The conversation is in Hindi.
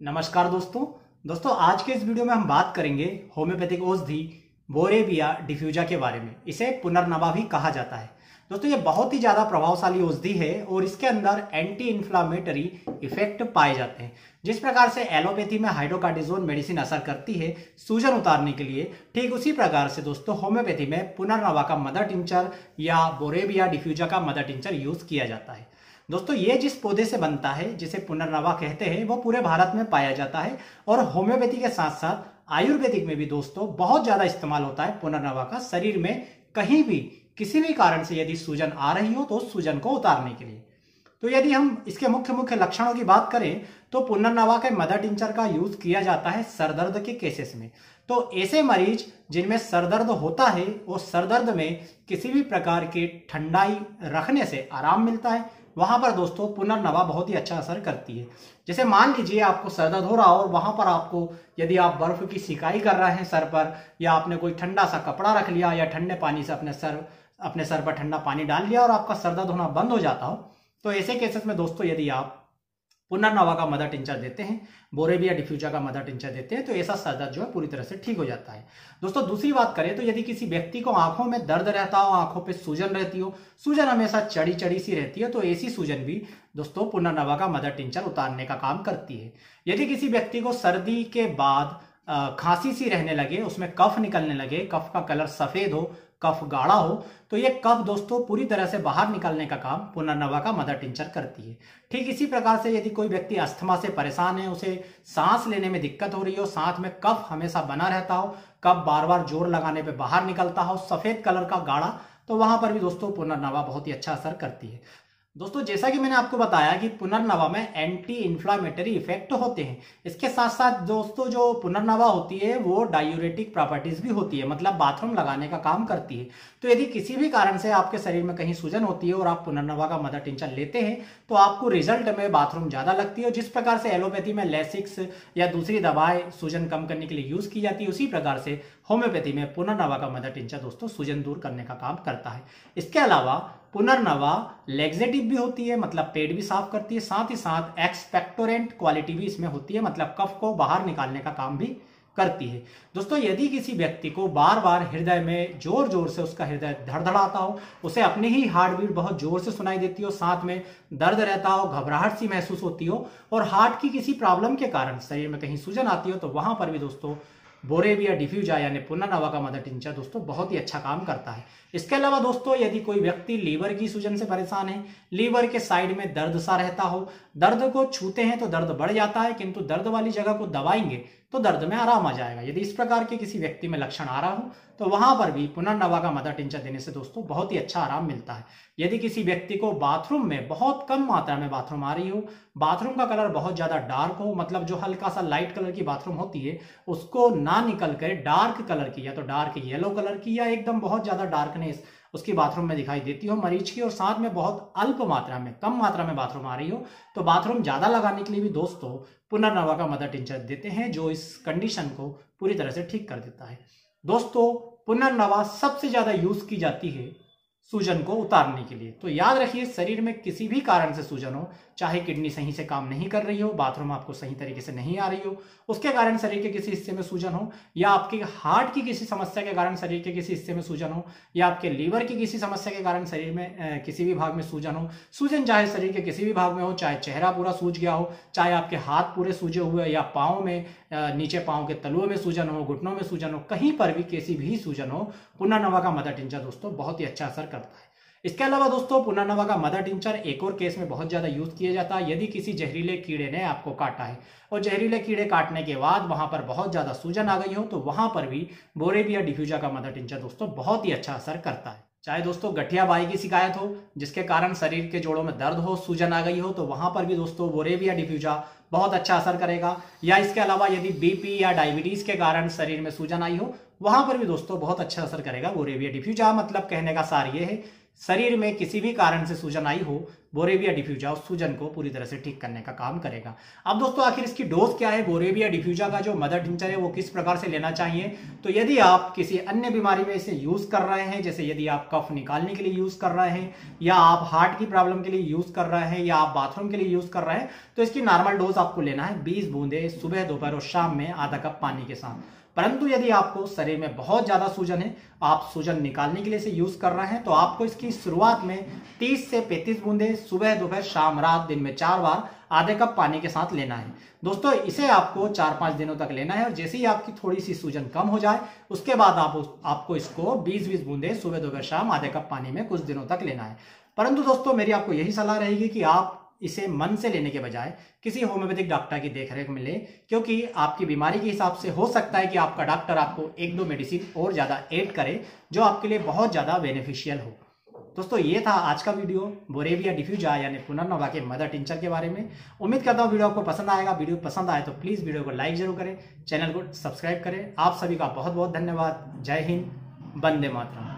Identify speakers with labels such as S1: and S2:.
S1: नमस्कार दोस्तों। दोस्तों, आज के इस वीडियो में हम बात करेंगे होम्योपैथिक औषधि बोरेबिया डिफ्यूजा के बारे में। इसे पुनर्नवा भी कहा जाता है। दोस्तों, ये बहुत ही ज़्यादा प्रभावशाली औषधि है और इसके अंदर एंटी इन्फ्लामेटरी इफ़ेक्ट पाए जाते हैं। जिस प्रकार से एलोपैथी में हाइड्रोकार्टिजोन मेडिसिन असर करती है, सूजन उतारने के लिए, ठीक उसी प्रकार से दोस्तों, होम्योपैथी में पुनर्नवा का मदर टिंचर या बोरेबिया डिफ्यूजा का मदर टिंचर यूज़ किया जाता है। दोस्तों, ये जिस पौधे से बनता है, जिसे पुनर्नवा कहते हैं, वो पूरे भारत में पाया जाता है। और होम्योपैथी के साथ साथ आयुर्वेदिक में भी दोस्तों, बहुत ज़्यादा इस्तेमाल होता है पुनर्नवा का शरीर में। कहीं भी, किसी भी कारण से यदि सूजन आ रही हो तो उस सूजन को उतारने के लिए। तो यदि हम इसके मुख्य मुख्य लक्षणों की बात करें तो पुनर्नवा के मदर टिंचर का यूज़ किया जाता है सरदर्द के केसेस में। तो ऐसे मरीज़, जिनमें सरदर्द होता है, वो सरदर्द में किसी भी प्रकार के ठंडाई रखने से आराम मिलता है। वहाँ पर दोस्तों पुनर्नवा बहुत ही अच्छा असर करती है। जैसे मान लीजिए आपको सरदर्द हो रहा हो और वहाँ पर आपको यदि आप बर्फ़ की सिकाई कर रहे हैं सर पर, या आपने कोई ठंडा सा कपड़ा रख लिया या ठंडे पानी से अपने सर अपने सर पर ठंडा पानी डाल लिया और आपका सरदर्द होना बंद हो जाता हो तो ऐसे केसेस में दोस्तों यदि आप पुनर्नवा का मदर टिंचर देते हैं बोरेबिया डिफ्यूजा का मदर टिंचर देते हैं तो ऐसा सरदर्द जो है पूरी तरह से ठीक हो जाता है। दोस्तों, दूसरी बात करें तो यदि किसी व्यक्ति को आँखों में दर्द रहता हो, आँखों पे सूजन रहती हो, सूजन हमेशा चढ़ी चढ़ी सी रहती है तो ऐसी सूजन भी दोस्तों पुनर्नवा का मदर टिंचर उतारने का काम करती है। यदि किसी व्यक्ति को सर्दी के बाद खांसी सी रहने लगे, उसमें कफ निकलने लगे, कफ का कलर सफ़ेद हो कफ गाढ़ा हो तो ये कफ दोस्तों पूरी तरह से बाहर निकलने का काम पुनर्नवा का मदर टिंचर करती है। ठीक इसी प्रकार से यदि कोई व्यक्ति अस्थमा से परेशान है, उसे सांस लेने में दिक्कत हो रही हो, साथ में कफ हमेशा बना रहता हो, कफ बार बार ज़ोर लगाने पर बाहर निकलता हो, सफ़ेद कलर का गाढ़ा तो वहाँ पर भी दोस्तों पुनर्नवा बहुत ही अच्छा असर करती है। दोस्तों, जैसा कि मैंने आपको बताया कि पुनर्नवा में एंटी इन्फ्लामेटरी इफ़ेक्ट होते हैं। इसके साथ साथ दोस्तों, जो पुनर्नवा होती है, वो डायूरेटिक प्रॉपर्टीज़ भी होती है मतलब बाथरूम लगाने का काम करती है। तो यदि किसी भी कारण से आपके शरीर में कहीं सूजन होती है और आप पुनर्नवा का मदर टिंचर लेते हैं तो आपको रिज़ल्ट में बाथरूम ज़्यादा लगती है जिस प्रकार से एलोपैथी में लेसिक्स या दूसरी दवाएँ सूजन कम करने के लिए यूज़ की जाती है, उसी प्रकार से होम्योपैथी में पुनर्नवा का मदर टिंचर दोस्तों, सूजन दूर करने का काम करता है। इसके अलावा पुनर्नवा लेग्जेटिव भी होती है मतलब पेट भी साफ़ करती है, साथ ही साथ एक्सपेक्टोरेंट क्वालिटी भी इसमें होती है मतलब कफ को बाहर निकालने का काम भी करती है। दोस्तों, यदि किसी व्यक्ति को बार बार हृदय में ज़ोर ज़ोर से उसका हृदय धड़धड़ाता हो, उसे अपनी ही हार्ट बीट बहुत ज़ोर से सुनाई देती हो, साथ में दर्द रहता हो, घबराहट सी महसूस होती हो, और हार्ट की किसी प्रॉब्लम के कारण, शरीर में कहीं सूजन आती हो तो वहाँ पर भी दोस्तों बोरेविया डिफ्यूजा यानी पुनर्नवा का मदर टिंचर, दोस्तों, बहुत ही अच्छा काम करता है। इसके अलावा, दोस्तों, यदि कोई व्यक्ति लीवर की सूजन से परेशान है, लीवर के साइड में दर्द सा रहता हो, दर्द को छूते हैं तो दर्द बढ़ जाता है, किंतु दर्द वाली जगह को दबाएँगे तो दर्द में आराम आ जाएगा। यदि इस प्रकार के किसी व्यक्ति में लक्षण आ रहा हो तो वहाँ पर भी पुनर्नवा का मदर टिंचर देने से, दोस्तों, बहुत ही अच्छा आराम मिलता है। यदि किसी व्यक्ति को बाथरूम में बहुत कम मात्रा में बाथरूम आ रही हो बाथरूम का कलर बहुत ज़्यादा डार्क हो मतलब जो हल्का सा लाइट कलर की बाथरूम होती है, उसको ना निकल कर डार्क कलर की या तो डार्क येलो कलर की या एकदम बहुत ज़्यादा डार्कनेस उसकी बाथरूम में दिखाई देती हो, मरीज़ की, और साथ में बहुत अल्प मात्रा में, कम मात्रा में बाथरूम आ रही हो तो बाथरूम ज़्यादा लगाने के लिए भी दोस्तों पुनर्नवा का मदर टिंचर देते हैं, जो इस कंडीशन को पूरी तरह से ठीक कर देता है। दोस्तों, पुनर्नवा सबसे ज़्यादा यूज़ की जाती है सूजन को उतारने के लिए। तो याद रखिए शरीर में किसी भी कारण से सूजन हो चाहे किडनी सही से काम नहीं कर रही हो बाथरूम आपको सही तरीके से नहीं आ रही हो उसके कारण शरीर के किसी हिस्से में सूजन हो या आपके हार्ट की किसी समस्या के कारण शरीर के किसी हिस्से में सूजन हो या आपके लीवर की किसी समस्या के कारण शरीर में ए, किसी भी भाग में सूजन हो सूजन चाहे शरीर के किसी भी भाग में हो चाहे चेहरा पूरा सूज गया हो चाहे आपके हाथ पूरे सूजे हुए या पाँव में नीचे पाँव के तलुओं में सूजन हो घुटनों में सूजन हो कहीं पर भी किसी भी सूजन हो पुनर्नवा का मदर टिंचर दोस्तों बहुत ही अच्छा असर करता है। इसके अलावा दोस्तों पुनर्नवा का मदर टिंचर एक और केस में बहुत ज़्यादा यूज़ किया जाता है। यदि किसी जहरीले कीड़े ने आपको काटा है और जहरीले कीड़े काटने के बाद वहाँ पर बहुत ज़्यादा सूजन आ गई हो तो वहाँ पर भी बोरेबिया डिफ्यूजा का मदर टिंचर दोस्तों बहुत ही अच्छा असर करता है। चाहे दोस्तों गठिया बाई की शिकायत हो, जिसके कारण शरीर के जोड़ों में दर्द हो, सूजन आ गई हो तो वहाँ पर भी दोस्तों बोरेबिया डिफ्यूजा बहुत अच्छा असर करेगा। या इसके अलावा यदि बीपी या डायबिटीज़ के कारण शरीर में सूजन आई हो वहाँ पर भी दोस्तों बहुत अच्छा असर करेगा बोरेविया डिफ्यूजा। मतलब कहने का सार ये है, शरीर में किसी भी कारण से सूजन आई हो बोरेबिया डिफ्यूजा उस सूजन को पूरी तरह से ठीक करने का काम करेगा। अब दोस्तों आखिर इसकी डोज क्या है? बोरेबिया डिफ्यूजा का जो मदर टिंचर है वो किस प्रकार से लेना चाहिए? तो यदि आप किसी अन्य बीमारी में इसे यूज़ कर रहे हैं, जैसे यदि आप कफ निकालने के लिए यूज़ कर रहे हैं, या आप हार्ट की प्रॉब्लम के लिए यूज़ कर रहे हैं, या आप बाथरूम के लिए यूज़ कर रहे हैं तो इसकी नॉर्मल डोज आपको लेना है बीस बूंदे सुबह, दोपहर और शाम में आधा कप पानी के साथ। परंतु यदि आपको शरीर में बहुत ज़्यादा सूजन है, आप सूजन निकालने के लिए इसे यूज़ कर रहे हैं तो आपको इसकी शुरुआत में 30 से 35 बूंदे सुबह, दोपहर, शाम, रात, दिन में चार बार आधे कप पानी के साथ लेना है। दोस्तों, इसे आपको चार पाँच दिनों तक लेना है और जैसे ही आपकी थोड़ी सी सूजन कम हो जाए, उसके बाद आप आपको इसको बीस बीस बूंदे सुबह, दोपहर, शाम आधे कप पानी में कुछ दिनों तक लेना है। परंतु दोस्तों, मेरी आपको यही सलाह रहेगी कि आप इसे मन से लेने के बजाय किसी होम्योपैथिक डॉक्टर की देखरेख में ले, क्योंकि आपकी बीमारी के हिसाब से हो सकता है कि आपका डॉक्टर आपको एक दो मेडिसिन और ज़्यादा ऐड करे, जो आपके लिए बहुत ज़्यादा बेनिफिशियल हो। दोस्तों, ये था आज का वीडियो, बोरेविया डिफ्यूजा यानी पुनर्नवा के मदर टिंचर के बारे में। उम्मीद करता हूँ वीडियो आपको पसंद आएगा। वीडियो पसंद आए तो प्लीज़ वीडियो को लाइक ज़रूर करें, चैनल को सब्सक्राइब करें। आप सभी का बहुत बहुत धन्यवाद। जय हिंद बंदे मातरम।